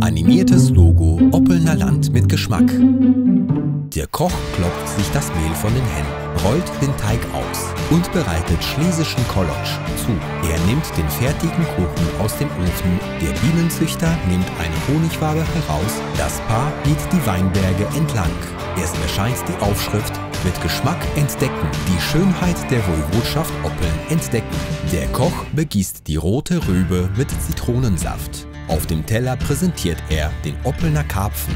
Animiertes Logo Oppelner Land mit Geschmack. Der Koch klopft sich das Mehl von den Händen, rollt den Teig aus und bereitet schlesischen Kolotsch zu. Er nimmt den fertigen Kuchen aus dem Ofen, der Bienenzüchter nimmt eine Honigwabe heraus, das Paar geht die Weinberge entlang. Erst erscheint die Aufschrift mit Geschmack entdecken, die Schönheit der Woiwodschaft Oppeln entdecken. Der Koch begießt die rote Rübe mit Zitronensaft. Auf dem Teller präsentiert er den Oppelner Karpfen.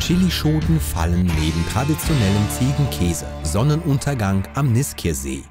Chilischoten fallen neben traditionellem Ziegenkäse. Sonnenuntergang am Niskiersee.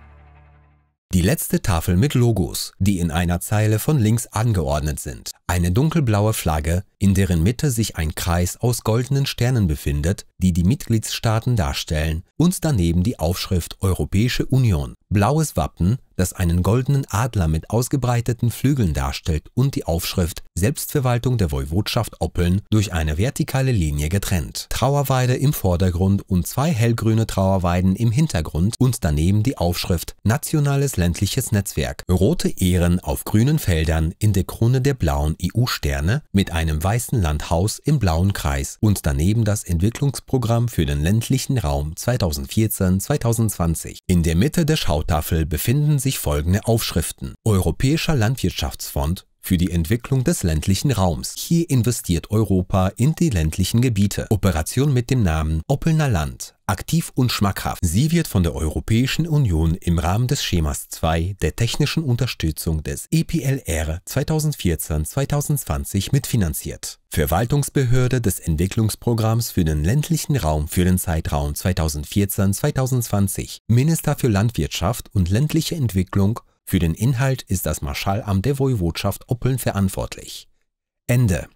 Die letzte Tafel mit Logos, die in einer Zeile von links angeordnet sind. Eine dunkelblaue Flagge, in deren Mitte sich ein Kreis aus goldenen Sternen befindet, die die Mitgliedstaaten darstellen, und daneben die Aufschrift Europäische Union. Blaues Wappen, das einen goldenen Adler mit ausgebreiteten Flügeln darstellt und die Aufschrift Selbstverwaltung der Woiwodschaft Oppeln durch eine vertikale Linie getrennt. Trauerweide im Vordergrund und zwei hellgrüne Trauerweiden im Hintergrund und daneben die Aufschrift Nationales ländliches Netzwerk. Rote Ehren auf grünen Feldern in der Krone der blauen EU-Sterne mit einem weißen Landhaus im blauen Kreis und daneben das Entwicklungsprogramm für den ländlichen Raum 2014-2020. In der Mitte der Schautafel befinden sich folgende Aufschriften. Europäischer Landwirtschaftsfonds für die Entwicklung des ländlichen Raums. Hier investiert Europa in die ländlichen Gebiete. Operation mit dem Namen Oppelner Land. Aktiv und schmackhaft. Sie wird von der Europäischen Union im Rahmen des Schemas 2 der technischen Unterstützung des EPLR 2014-2020 mitfinanziert. Verwaltungsbehörde des Entwicklungsprogramms für den ländlichen Raum für den Zeitraum 2014-2020. Minister für Landwirtschaft und ländliche Entwicklung für den Inhalt ist das Marschallamt der Woiwodschaft Oppeln verantwortlich. Ende